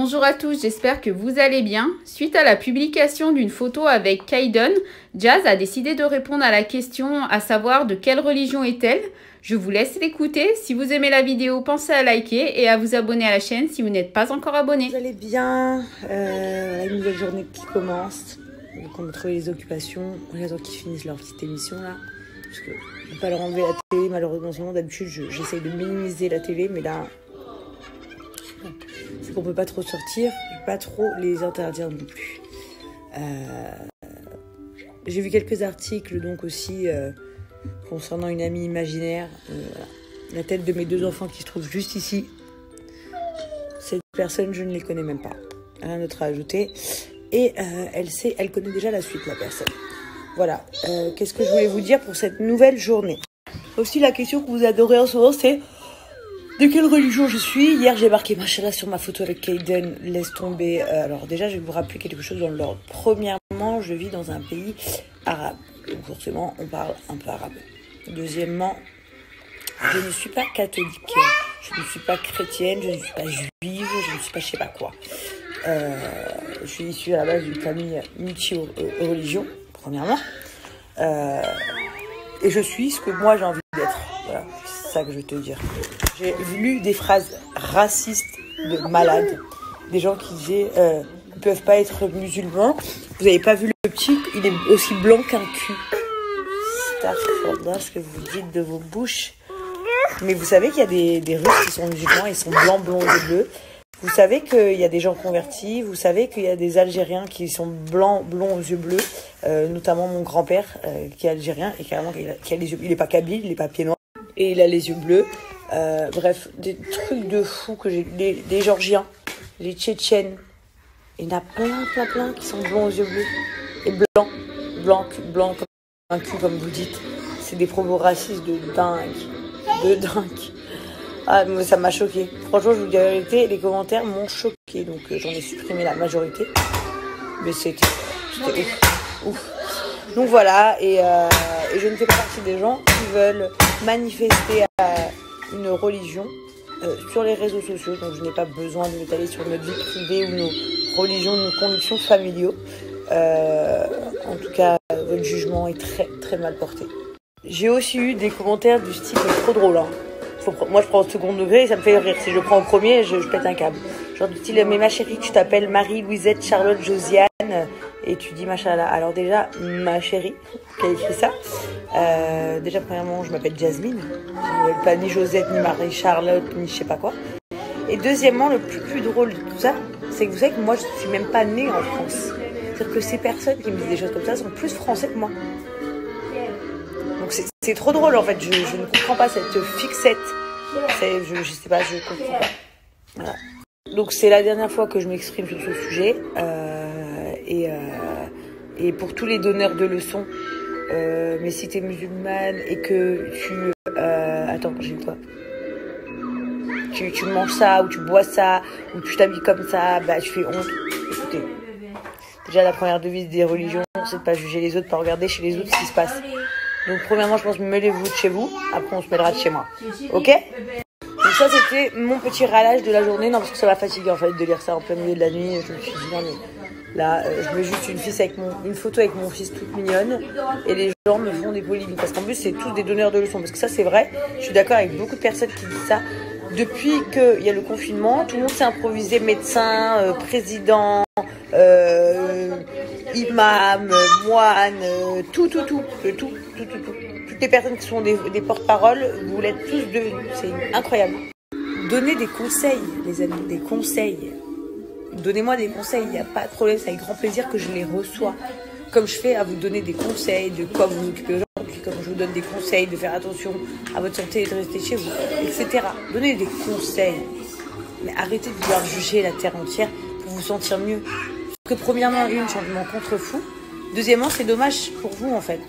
Bonjour à tous, j'espère que vous allez bien. Suite à la publication d'une photo avec Kaiden, Jazz a décidé de répondre à la question à savoir de quelle religion est-elle. Je vous laisse l'écouter. Si vous aimez la vidéo, pensez à liker et à vous abonner à la chaîne si vous n'êtes pas encore abonné. Vous allez bien euh, Une nouvelle journée qui commence. On va trouver les occupations. On attend qu'ils finissent leur petite émission là. Parce que ne pas leur enlever la télé malheureusement. D'habitude j'essaye de minimiser la télé mais là c'est qu'on peut pas trop sortir, pas trop les interdire non plus. Euh, j'ai vu quelques articles donc aussi euh, concernant une amie imaginaire, euh, la tête de mes deux enfants qui se trouvent juste ici. Cette personne, je ne les connais même pas. Rien d'autre à ajouter. Et elle sait, elle connaît déjà la suite, la personne. Voilà. Qu'est-ce que je voulais vous dire pour cette nouvelle journée? Aussi, la question que vous adorez en ce moment, c'est de quelle religion je suis? Hier, j'ai marqué machallah sur ma photo avec Kaiden. Laisse tomber. Euh, alors, déjà, je vais vous rappeler quelque chose dans l'ordre. Premièrement, je vis dans un pays arabe. Donc, forcément, on parle un peu arabe. Deuxièmement, je ne suis pas catholique. Je ne suis pas chrétienne. Je ne suis pas juive. Je ne suis pas je sais pas quoi. Euh, je suis issue à la base d'une famille multi-religion, premièrement. Euh, et je suis ce que moi j'ai envie d'être. Ça que je vais te dire. J'ai lu des phrases racistes de malades. Des gens qui disaient euh, ne peuvent pas être musulmans. Vous n'avez pas vu le petit Il est aussi blanc qu'un cul. C'est ce que vous dites de vos bouches. Mais vous savez qu'il y a des, Russes qui sont musulmans, ils sont blancs, blonds et bleus. Vous savez qu'il y a des gens convertis, vous savez qu'il y a des Algériens qui sont blancs, blonds aux yeux bleus, euh, notamment mon grand-père euh, qui est algérien et qui a, qui les yeux, il n'est pas kabyle, il n'est pas pied noir et il a les yeux bleus. Euh, bref, des trucs de fou que j'ai. Les, Georgiens, les Tchétchènes. Il y en a plein, plein, plein qui sont blonds aux yeux bleus. Et blancs. Blancs, blancs comme un cul, comme vous dites. C'est des propos racistes de dingue. De dingue. Ah, mais ça m'a choqué. Franchement, je vous dis la vérité, les commentaires m'ont choqué. Donc euh, j'en ai supprimé la majorité. Mais c'était ouf. ouf. Donc voilà, et, euh, et, je ne fais pas partie des gens qui veulent manifester à une religion euh, sur les réseaux sociaux. Donc je n'ai pas besoin de m'étaler sur notre vie privée ou nos religions, nos convictions familiaux. Euh, en tout cas, votre jugement est très très mal porté. J'ai aussi eu des commentaires du style trop drôle. Hein. Moi je prends au second degré et ça me fait rire. Si je prends au premier, je, je pète un câble. Genre du style, mais ma chérie, tu t'appelles Marie, Louisette, Charlotte, Josiane et tu dis machallah. Alors déjà, ma chérie, qui a écrit ça, euh, déjà premièrement, je m'appelle Jasmine, je m'appelle pas ni Josette, ni Marie-Charlotte, ni je sais pas quoi. Et deuxièmement, le plus, drôle de tout ça, c'est que vous savez que moi, je suis même pas née en France. C'est-à-dire que ces personnes qui me disent des choses comme ça sont plus français que moi. Donc c'est trop drôle en fait, je, je, ne comprends pas cette fixette. Je, je sais pas, je comprends pas. Voilà. Donc c'est la dernière fois que je m'exprime sur ce sujet. Euh, et, euh, et pour tous les donneurs de leçons, euh, mais si tu es musulmane et que tu... Euh, attends, j'ai quoi? Tu, tu manges ça, ou tu bois ça, ou tu t'habilles comme ça, bah tu fais honte. Écoutez, déjà la première devise des religions, c'est de pas juger les autres, pas regarder chez les autres ce qui se passe. Donc premièrement, je pense mêlez-vous de chez vous, après on se mêlera de chez moi. Ok? Ça c'était mon petit râlage de la journée, non parce que ça m'a fatigué en fait de lire ça en plein milieu de la nuit. Je me suis dit non mais là euh, je mets juste une, fils avec mon, une photo avec mon fils toute mignonne et les gens me font des polémiques parce qu'en plus c'est tous des donneurs de leçons parce que ça c'est vrai. Je suis d'accord avec beaucoup de personnes qui disent ça. Depuis qu'il y a le confinement, tout le monde s'est improvisé médecin, euh, président, euh, imam, moine, euh, tout, tout, tout, tout, tout, tout, tout. Toutes les personnes qui sont des, porte-paroles, vous l'êtes tous devenus. C'est incroyable. Donnez des conseils, les amis, des conseils. Donnez-moi des conseils, il n'y a pas de problème, c'est avec grand plaisir que je les reçois. Comme je fais à vous donner des conseils de quoi vous occuper aujourd'hui, comme je vous donne des conseils de faire attention à votre santé et de rester chez vous, etc. Donnez des conseils. Mais arrêtez de vouloir juger la terre entière pour vous sentir mieux. Parce que premièrement, une, changement contre fou. Deuxièmement, c'est dommage pour vous en fait.